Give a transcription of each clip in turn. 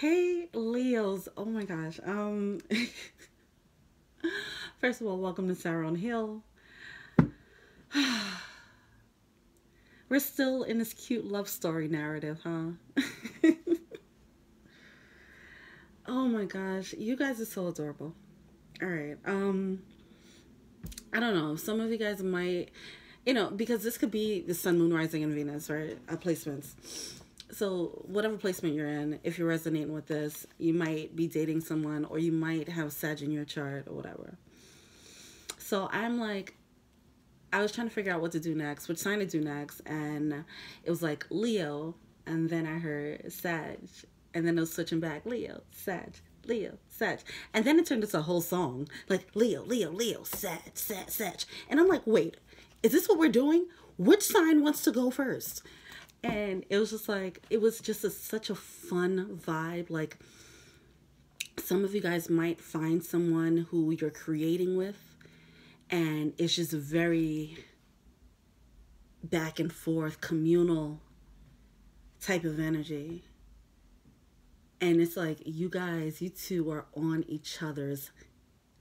Hey Leos. Oh my gosh. Um First of all, welcome to Tarot N'Heal. We're still in this cute love story narrative, huh? oh my gosh, you guys are so adorable. All right. Um I don't know. Some of you guys might you know, because this could be the sun, moon, rising, and Venus, right? Uh, placements. So, whatever placement you're in, if you're resonating with this, you might be dating someone or you might have Sag in your chart or whatever. So, I'm like, I was trying to figure out what to do next, which sign to do next, and it was like Leo, and then I heard Sag, and then it was switching back Leo, Sag, Leo, Sag. And then it turned into a whole song like Leo, Leo, Leo, Sag, Sag, Sag. And I'm like, wait, is this what we're doing? Which sign wants to go first? And it was just like, it was just a, such a fun vibe. Like, some of you guys might find someone who you're creating with, and it's just a very back and forth, communal type of energy. And it's like, you guys, you two are on each other's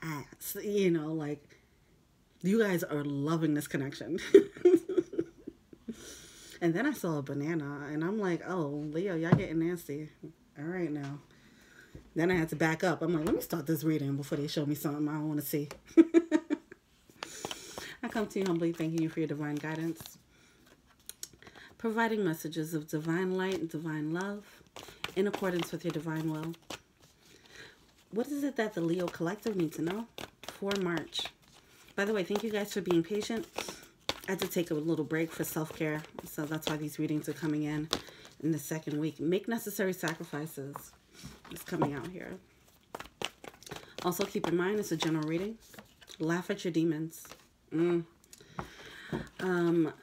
ass, you know, like you guys are loving this connection. and then I saw a banana, and I'm like, oh, Leo, y'all getting nasty. All right now. Then I had to back up. I'm like, let me start this reading before they show me something I don't want to see. I come to you humbly, thanking you for your divine guidance, providing messages of divine light and divine love in accordance with your divine will. What is it that the Leo collective needs to know for March? By the way, thank you guys for being patient. I had to take a little break for self-care, so that's why these readings are coming in in the second week. Make necessary sacrifices. It's coming out here. Also, keep in mind, it's a general reading. Laugh at your demons. Mm. Um,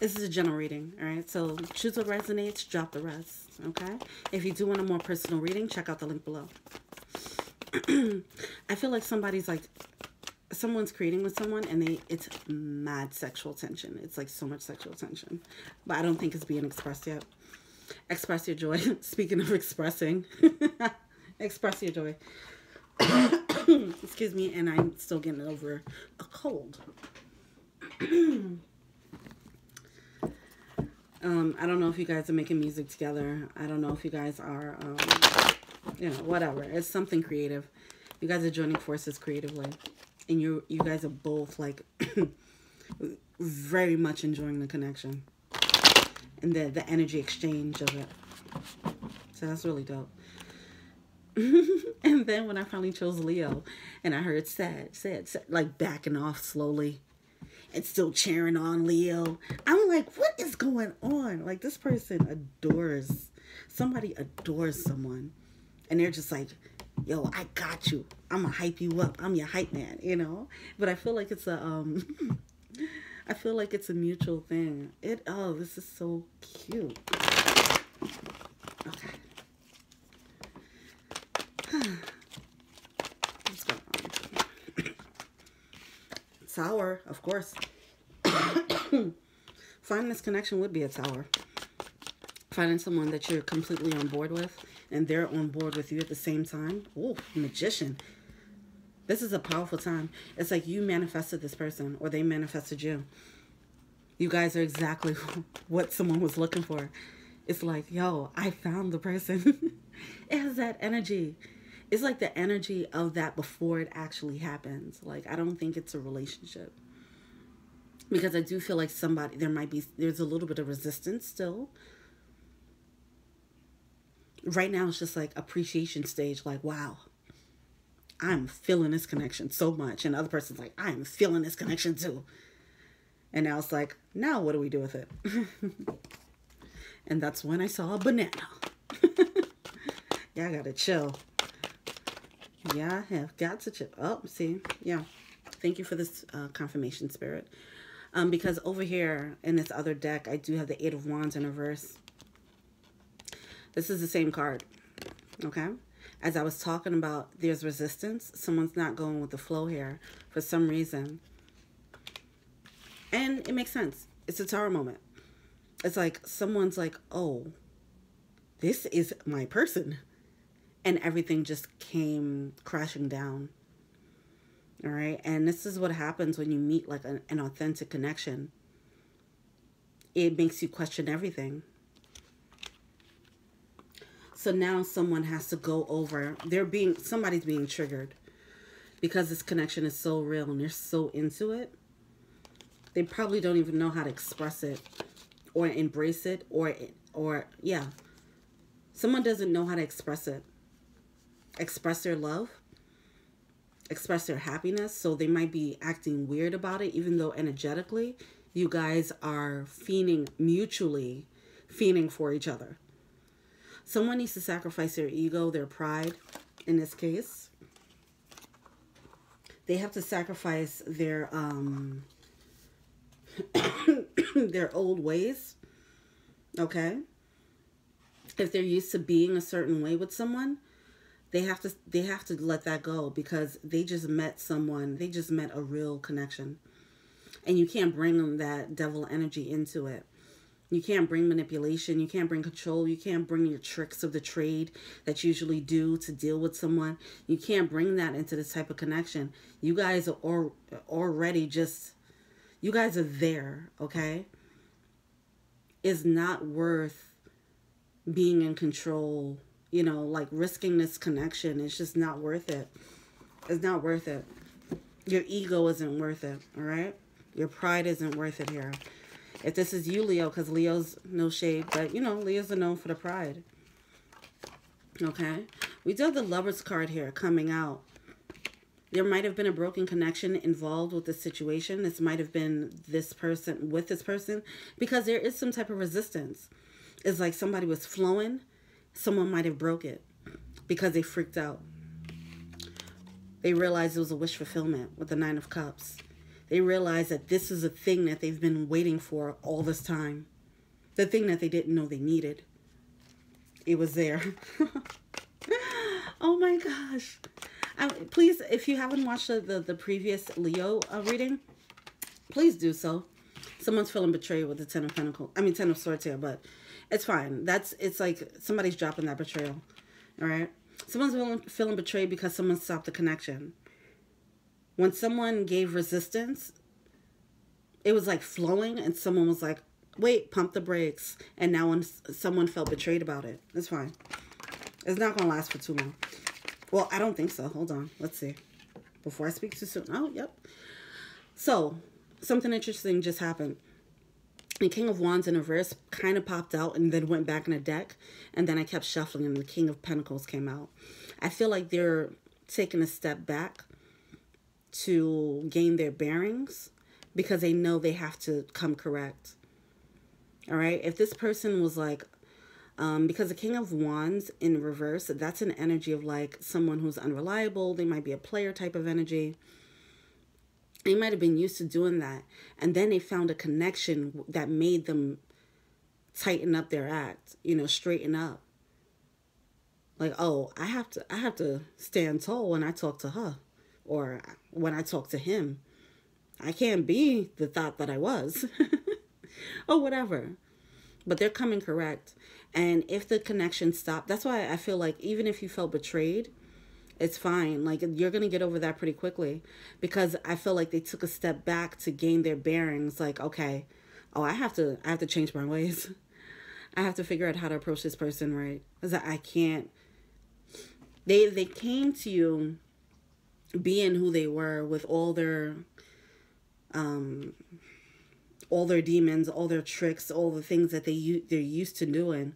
this is a general reading, all right? So choose what resonates, drop the rest, okay? If you do want a more personal reading, check out the link below. I feel like somebody's like someone's creating with someone and they it's mad sexual tension. It's like so much sexual tension. But I don't think it's being expressed yet. Express your joy. Speaking of expressing, express your joy. Excuse me, and I'm still getting over a cold. um, I don't know if you guys are making music together. I don't know if you guys are, um, you know, whatever. It's something creative. You guys are joining forces creatively and you you guys are both like very much enjoying the connection and the the energy exchange of it. So that's really dope. and then when I finally chose Leo and I heard Sag, Sag, like backing off slowly and still cheering on Leo, I'm like, what is going on? Like, this person adores, somebody adores someone. And they're just like, yo, I got you. I'm gonna hype you up. I'm your hype man, you know? But I feel like it's a um I feel like it's a mutual thing. It oh, this is so cute. Okay. What's going on? Of course. Finding this connection would be a tower. Finding someone that you're completely on board with and they're on board with you at the same time. Oh, magician. This is a powerful time. It's like you manifested this person or they manifested you. You guys are exactly what someone was looking for. It's like, yo, I found the person. it has that energy. It's like the energy of that before it actually happens. Like, I don't think it's a relationship. Because I do feel like somebody, there might be, there's a little bit of resistance still right now it's just like appreciation stage like wow i'm feeling this connection so much. And the other person's like i'm feeling this connection too. And now it's like now what do we do with it? And that's when i saw a banana. Yeah i gotta chill. Yeah i have got to chill. Oh see yeah. Thank you for this uh, confirmation spirit. Um because over here in this other deck i do have the eight of wands in reverse this is the same card, okay? As I was talking about, there's resistance. Someone's not going with the flow here for some reason. And it makes sense. It's a tower moment. It's like someone's like, oh, this is my person. And everything just came crashing down. All right. And this is what happens when you meet like an, an authentic connection. It makes you question everything. So now someone has to go over, they're being, somebody's being triggered because this connection is so real and they're so into it. They probably don't even know how to express it or embrace it or, or yeah. Someone doesn't know how to express it. Express their love express their happiness. So they might be acting weird about it, even though energetically you guys are fiending mutually, fiending for each other. Someone needs to sacrifice their ego, their pride in this case. They have to sacrifice their um their old ways. Okay? If they're used to being a certain way with someone, they have to they have to let that go because they just met someone they just met a real connection and you can't bring them that devil energy into it you can't bring manipulation you can't bring control you can't bring your tricks of the trade that you usually do to deal with someone you can't bring that into this type of connection you guys are already just you guys are there okay is not worth being in control you know, like risking this connection. It's just not worth it. It's not worth it. Your ego isn't worth it, all right? Your pride isn't worth it here. If this is you, Leo, because Leo's no shade, but, you know, Leo's are known for the pride. Okay? We do have the Lover's card here coming out. There might have been a broken connection involved with the situation. This might have been this person with this person because there is some type of resistance. It's like somebody was flowing Someone might have broke it because they freaked out. They realized it was a wish fulfillment with the Nine of Cups. They realize that this is a thing that they've been waiting for all this time. The thing that they didn't know they needed. It was there. oh my gosh. Um, please, if you haven't watched the, the, the previous Leo uh, reading, please do so. Someone's feeling betrayed with the Ten of Pentacles. I mean, Ten of Swords here, but it's fine. That's it's like somebody's dropping that betrayal. All right. Someone's feeling, feeling betrayed because someone stopped the connection. When someone gave resistance, it was like flowing, and someone was like, "Wait, pump the brakes." And now when someone felt betrayed about it, it's fine. It's not gonna last for too long. Well, I don't think so. Hold on. Let's see. Before I speak too soon. Oh, yep. So, something interesting just happened the King of Wands in reverse kind of popped out and then went back in the deck. And then I kept shuffling and the King of Pentacles came out. I feel like they're taking a step back to gain their bearings because they know they have to come correct. All right. If this person was like, um, because the King of Wands in reverse, that's an energy of like someone who's unreliable. They might be a player type of energy they might have been used to doing that and then they found a connection that made them tighten up their act you know straighten up like oh i have to i have to stand tall when i talk to her or when i talk to him i can't be the thought that i was or whatever. But they're coming correct. And if the connection stopped that's why i feel like even if you felt betrayed it's fine. Like you're going to get over that pretty quickly because I feel like they took a step back to gain their bearings. Like okay, oh, I have to I have to change my ways. I have to figure out how to approach this person right? Cuz I can't. They they came to you being who they were with all their um all their demons, all their tricks, all the things that they they're used to doing.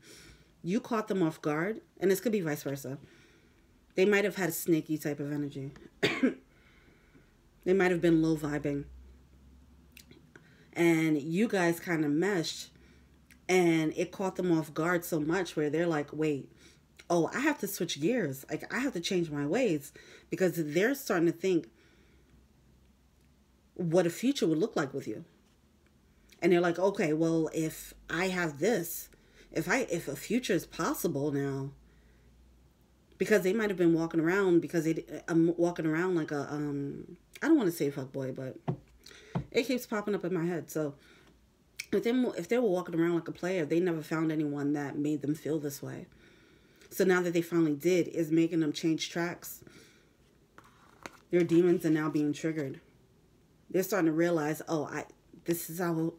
You caught them off guard, and this could be vice versa they might have had a snaky type of energy. they might have been low vibing. And you guys kind of meshed and it caught them off guard so much where they're like, wait, oh, I have to switch gears. Like, I have to change my ways because they're starting to think what a future would look like with you. And they're like, okay, well, if I have this, if I if a future is possible now, because they might have been walking around because they I'm walking around like a um I don't want to say fuck boy, but it keeps popping up in my head. So if they if they were walking around like a player, they never found anyone that made them feel this way. So now that they finally did, is making them change tracks. Their demons are now being triggered. They're starting to realize, oh, I this is how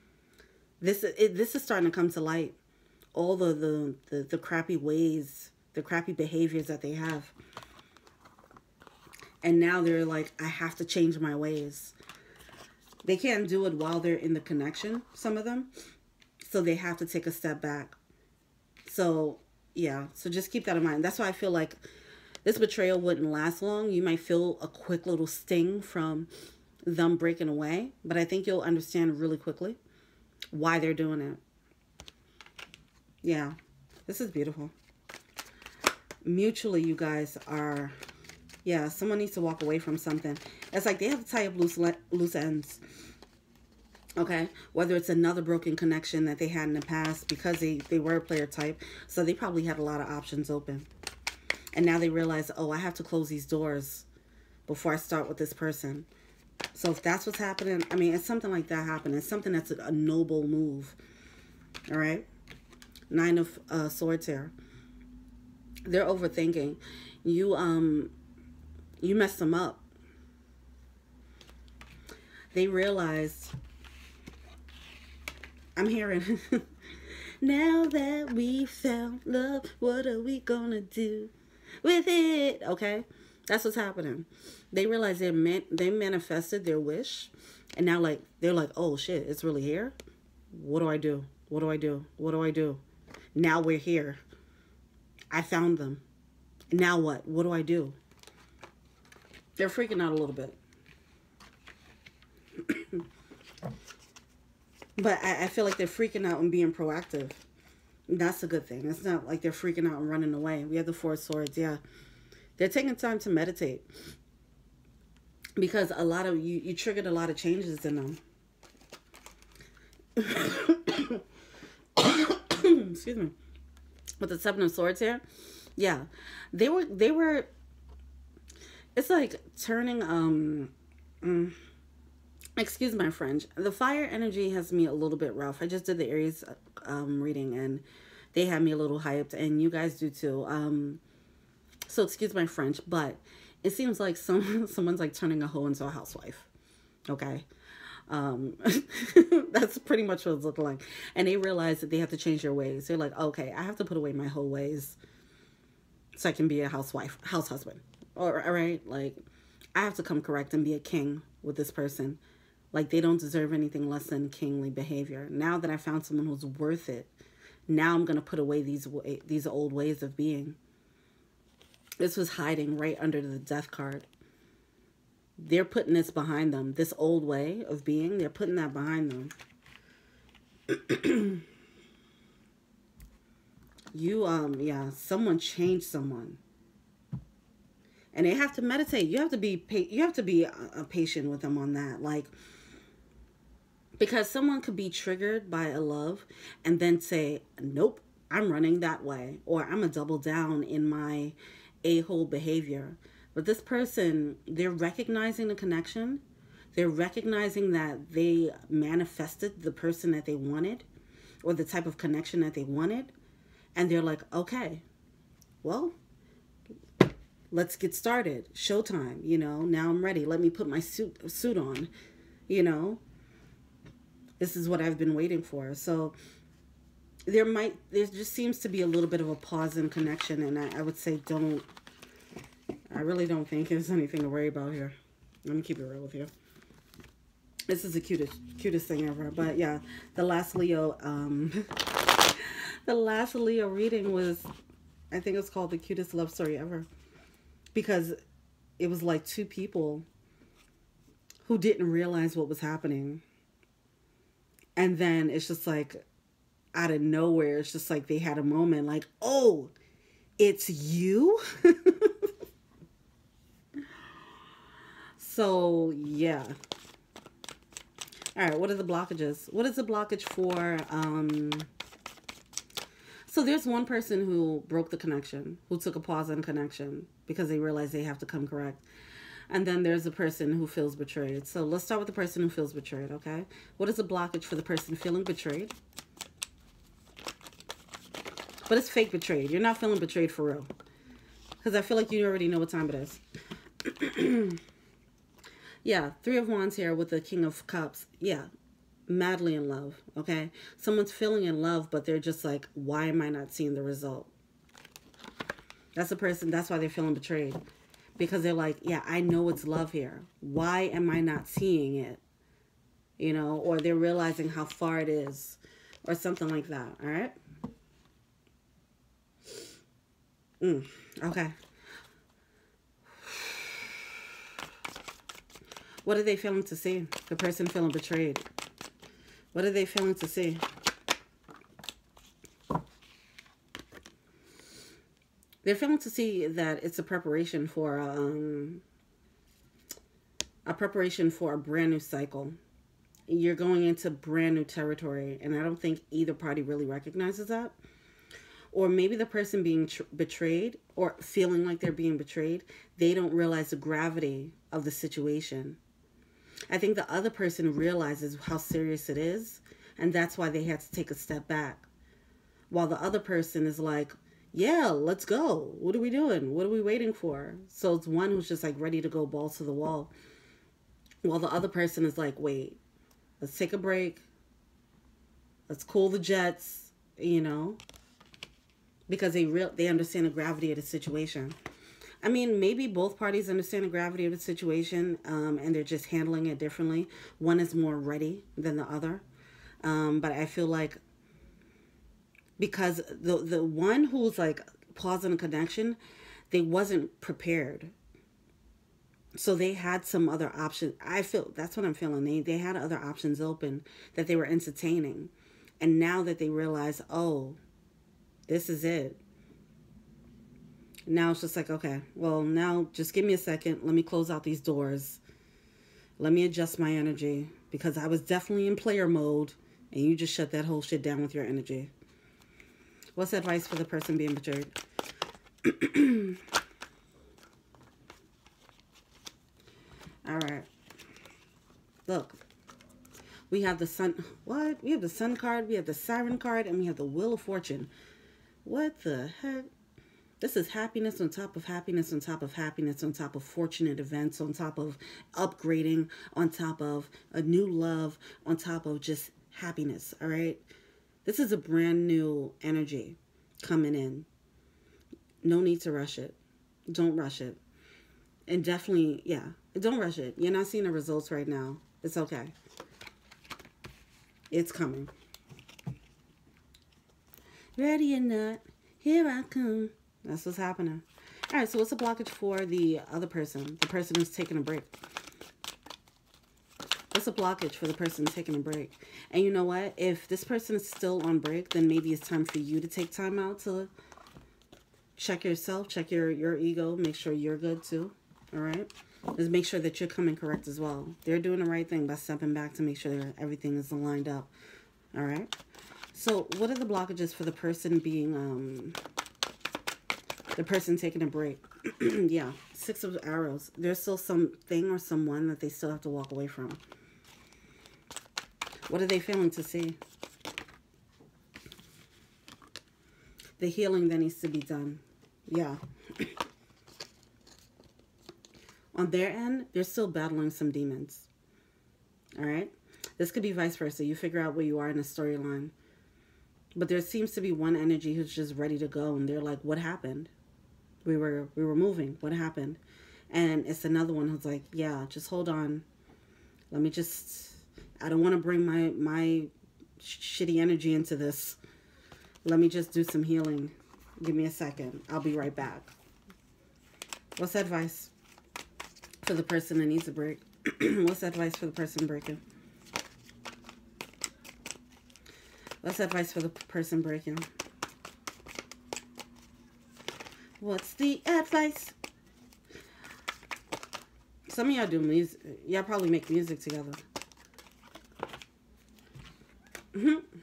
this it, this is starting to come to light. All the, the the the crappy ways, the crappy behaviors that they have. And now they're like, I have to change my ways. They can't do it while they're in the connection, some of them. So they have to take a step back. So, yeah. So just keep that in mind. That's why I feel like this betrayal wouldn't last long. You might feel a quick little sting from them breaking away. But I think you'll understand really quickly why they're doing it. Yeah. This is beautiful. Mutually, you guys are yeah, someone needs to walk away from something. It's like they have to tie up loose, loose ends. Okay, whether it's another broken connection that they had in the past because they, they were a player type. So they probably had a lot of options open. And now they realize, oh, I have to close these doors before I start with this person. So if that's what's happening, I mean, it's something like that happening. It's something that's a, noble move. All right. Nine of uh, Swords here. They're overthinking. You, um, you messed them up. They realized, I'm hearing, now that we found love, what are we gonna do with it? Okay, that's what's happening. They realized they man- they manifested their wish, and now like they're like, oh shit, it's really here. What do I do? What do I do? What do I do? Now we're here. I found them. Now what? What do I do? They're freaking out a little bit. But I, I, feel like they're freaking out and being proactive. That's a good thing. It's not like they're freaking out and running away. We have the Four Swords. Yeah. They're taking time to meditate. Because a lot of you, you triggered a lot of changes in them. Excuse me. With the Seven of Swords here. Yeah. They were, they were it's like turning um mm, excuse my french. The fire energy has me a little bit rough. I just did the aries um reading and they had me a little hyped and you guys do too. Um so excuse my french but it seems like some someone's like turning a hoe into a housewife. Okay. Um that's pretty much what it's looking like. And they realize that they have to change their ways. They're like okay i have to put away my whole ways so i can be a housewife house husband. Or all right like i have to come correct and be a king with this person like they don't deserve anything less than kingly behavior. Now that i found someone who's worth it now i'm going to put away these these old ways of being. This was hiding right under the death card. They're putting this behind them this old way of being they're putting that behind them. You um yeah someone changed someone. And they have to meditate. You have to be you have to be a patient with them on that. Like because someone could be triggered by a love and then say, "Nope, I'm running that way," or "I'm a double down in my a-hole behavior." But this person, they're recognizing the connection. They're recognizing that they manifested the person that they wanted or the type of connection that they wanted. And they're like, okay, well, let's get started. Showtime, you know. Now I'm ready. Let me put my suit suit on. You know. This is what I've been waiting for. So there might there just seems to be a little bit of a pause in connection and I, I would say don't I really don't think there's anything to worry about here. Let me keep it real with you. This is the cutest cutest thing ever. But yeah, the last Leo um the last Leo reading was I think it's called the cutest love story ever because it was like two people who didn't realize what was happening. And then it's just like out of nowhere, it's just like they had a moment like, oh, it's you? so, yeah. All right, what are the blockages? What is the blockage for um so there's one person who broke the connection, who took a pause on connection because they realized they have to come correct. And then there's the person who feels betrayed. So let's start with the person who feels betrayed, okay? What is the blockage for the person feeling betrayed? But it's fake betrayed. You're not feeling betrayed for real. Because I feel like you already know what time it is. yeah, Three of Wands here with the King of Cups. Yeah, madly in love, okay? Someone's feeling in love, but they're just like, why am I not seeing the result? That's the person, that's why they're feeling betrayed because they're like, yeah, I know it's love here. Why am I not seeing it? You know, or they're realizing how far it is or something like that. All right. Mm, okay. What are they feeling to see? The person feeling betrayed. What are they feeling to see? They're failing to see that it's a preparation for um, a preparation for a brand new cycle. You're going into brand new territory, and I don't think either party really recognizes that. Or maybe the person being betrayed or feeling like they're being betrayed, they don't realize the gravity of the situation. I think the other person realizes how serious it is, and that's why they had to take a step back. While the other person is like, yeah, let's go. What are we doing? What are we waiting for? So it's one who's just like ready to go balls to the wall. While the other person is like, wait, let's take a break. Let's cool the jets, you know, because they real they understand the gravity of the situation. I mean, maybe both parties understand the gravity of the situation um, and they're just handling it differently. One is more ready than the other. Um, but I feel like because the the one who's like pausing a connection, they wasn't prepared. So they had some other options. I feel that's what I'm feeling. They they had other options open that they were entertaining. And now that they realize, oh, this is it. Now it's just like, okay, well, now just give me a second. Let me close out these doors. Let me adjust my energy because I was definitely in player mode and you just shut that whole shit down with your energy. What's advice for the person being betrayed? All right. Look. We have the sun. What? We have the sun card. We have the siren card. And we have the wheel of fortune. What the heck? This is happiness on top of happiness on top of happiness on top of fortunate events on top of upgrading on top of a new love on top of just happiness. All right. This is a brand new energy coming in. No need to rush it. Don't rush it. And definitely, yeah, don't rush it. You're not seeing the results right now. It's okay. It's coming. Ready or not, here I come. That's what's happening. All right, so what's the blockage for the other person? The person who's taking a break. What's a blockage for the person taking a break? And you know what? If this person is still on break, then maybe it's time for you to take time out to check yourself, check your, your ego, make sure you're good too. All right? Just make sure that you're coming correct as well. They're doing the right thing by stepping back to make sure everything is lined up. All right? So what are the blockages for the person being, um, the person taking a break? yeah, six of arrows. There's still something or someone that they still have to walk away from. What are they feeling to see? The healing that needs to be done. Yeah. On their end, they're still battling some demons. All right? This could be vice versa. You figure out where you are in a storyline. But there seems to be one energy who's just ready to go and they're like, what happened? We were we were moving. What happened? And it's another one who's like, yeah, just hold on. Let me just I don't want to bring my, my shitty energy into this. Let me just do some healing. Give me a second. I'll be right back. What's advice for the person that needs a break? What's advice for the person breaking? What's advice for the person breaking? What's the advice? Some of y'all do music. Y'all probably make music together. Mm-hmm.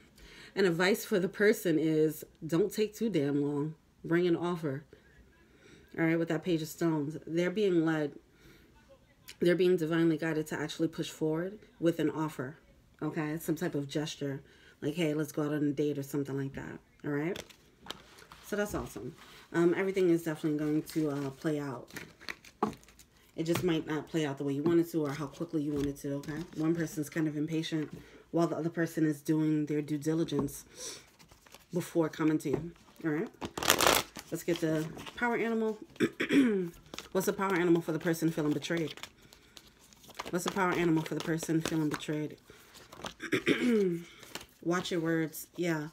And advice for the person is don't take too damn long. Bring an offer. All right, with that page of stones. They're being led. they're being divinely guided to actually push forward with an offer. Okay, some type of gesture, like hey, let's go out on a date or something like that. All right. So that's awesome. Um, everything is definitely going to uh, play out. It just might not play out the way you wanted to or how quickly you wanted to, okay? One person's kind of impatient while the other person is doing their due diligence before coming to you, all right? Let's get the power animal. What's the power animal for the person feeling betrayed? What's the power animal for the person feeling betrayed? Watch your words. Yeah.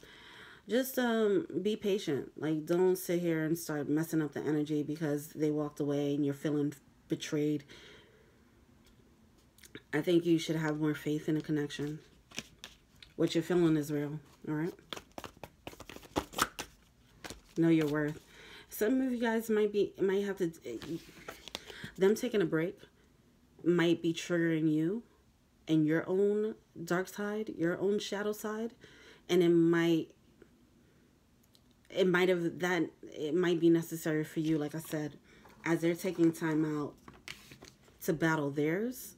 Just um be patient. Like don't sit here and start messing up the energy because they walked away and you're feeling betrayed. I think you should have more faith in a connection. What you're feeling is real, all right? Know your worth. Some of you guys might be might have to them taking a break might be triggering you and your own dark side, your own shadow side, and it might it might have that it might be necessary for you like I said as they're taking time out to battle theirs,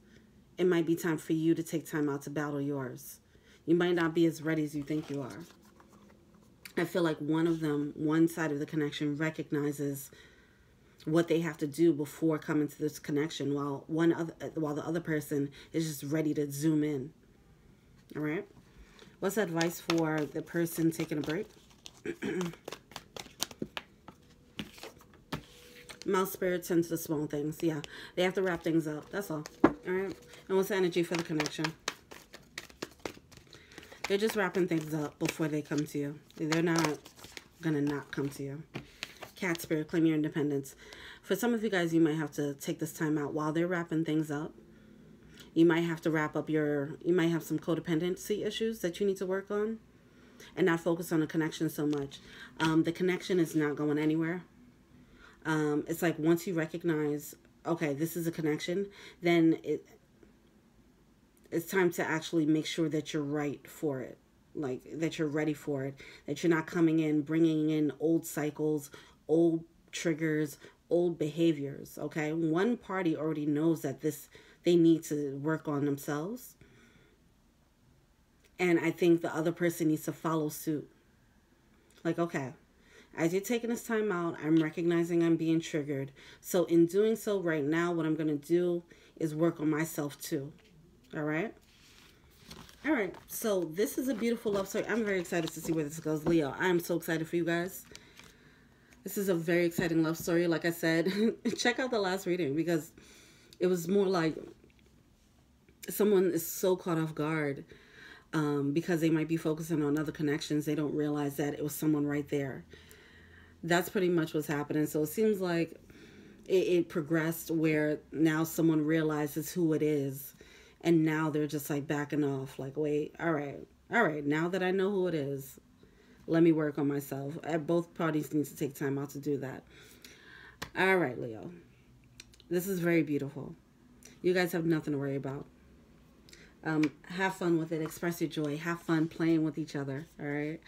it might be time for you to take time out to battle yours. You might not be as ready as you think you are. I feel like one of them, one side of the connection recognizes what they have to do before coming to this connection while one other while the other person is just ready to zoom in. All right? What's advice for the person taking a break? Mouse spirits tend to small things. Yeah, they have to wrap things up. That's all. All right. And what's the energy for the connection? They're just wrapping things up before they come to you. They're not going to not come to you. Cat spirit, claim your independence. For some of you guys, you might have to take this time out while they're wrapping things up. You might have to wrap up your, you might have some codependency issues that you need to work on and not focus on the connection so much. Um, the connection is not going anywhere um, it's like once you recognize, okay, this is a connection, then it it's time to actually make sure that you're right for it. Like that you're ready for it. That you're not coming in bringing in old cycles old triggers old behaviors okay? One party already knows that this they need to work on themselves. And i think the other person needs to follow suit. Like okay as you're taking this time out, I'm recognizing I'm being triggered. So, in doing so right now, what I'm going to do is work on myself too. All right? All right. So, this is a beautiful love story. I'm very excited to see where this goes. Leo, I'm so excited for you guys. This is a very exciting love story. Like I said, check out the last reading because it was more like someone is so caught off guard um, because they might be focusing on other connections. They don't realize that it was someone right there that's pretty much what's happening. So it seems like it, it progressed where now someone realizes who it is, and now they're just like backing off. Like, wait, all right, all right. Now that I know who it is, let me work on myself. Both parties need to take time out to do that. All right, Leo. This is very beautiful. You guys have nothing to worry about. Um, have fun with it. Express your joy. Have fun playing with each other. All right.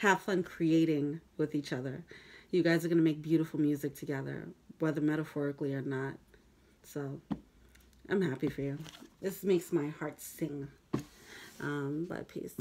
Have fun creating with each other. You guys are going to make beautiful music together, whether metaphorically or not. So I'm happy for you. This makes my heart sing. Um, but peace.